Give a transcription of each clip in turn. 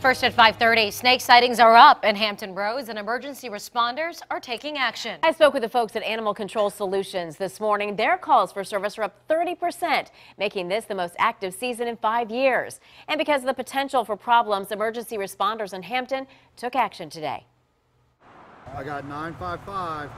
First at 5:30, snake sightings are up in Hampton Roads and emergency responders are taking action. I spoke with the folks at Animal Control Solutions this morning. Their calls for service are up 30%, making this the most active season in five years. And because of the potential for problems, emergency responders in Hampton took action today. I got 955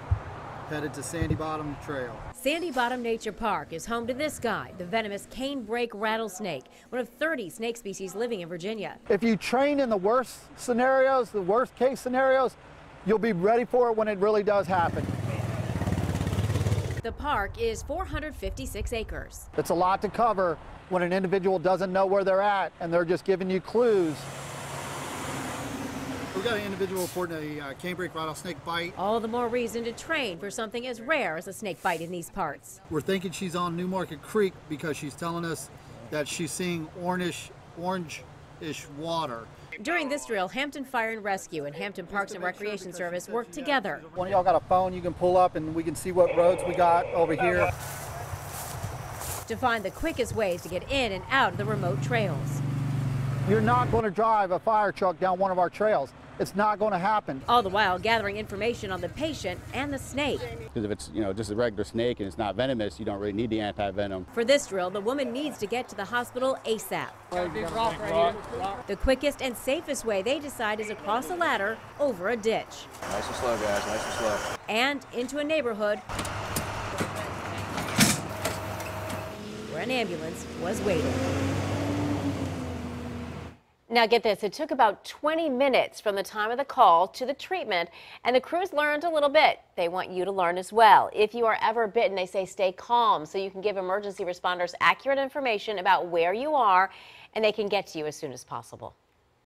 headed to Sandy Bottom Trail. Sandy Bottom Nature Park is home to this guy, the venomous canebrake rattlesnake, one of 30 snake species living in Virginia. If you train in the worst scenarios, the worst case scenarios, you'll be ready for it when it really does happen. The park is 456 acres. It's a lot to cover when an individual doesn't know where they're at and they're just giving you clues. We got an individual reporting a uh, canebrake rattlesnake bite. All the more reason to train for something as rare as a snake bite in these parts. We're thinking she's on Newmarket Creek because she's telling us that she's seeing orange, orange-ish water. During this drill, Hampton Fire and Rescue and Hampton Parks and Recreation Service work together. One of y'all got a phone you can pull up and we can see what roads we got over here. to find the quickest ways to get in and out of the remote trails. You're not going to drive a fire truck down one of our trails. It's not going to happen. All the while gathering information on the patient and the snake. Because if it's you know just a regular snake and it's not venomous, you don't really need the anti-venom. For this drill, the woman needs to get to the hospital ASAP. The quickest and safest way they decide is across a ladder over a ditch Nice and slow, guys. Nice and slow. and into a neighborhood where an ambulance was waiting. Now get this, it took about 20 minutes from the time of the call to the treatment, and the crews learned a little bit. They want you to learn as well. If you are ever bitten, they say stay calm so you can give emergency responders accurate information about where you are and they can get to you as soon as possible.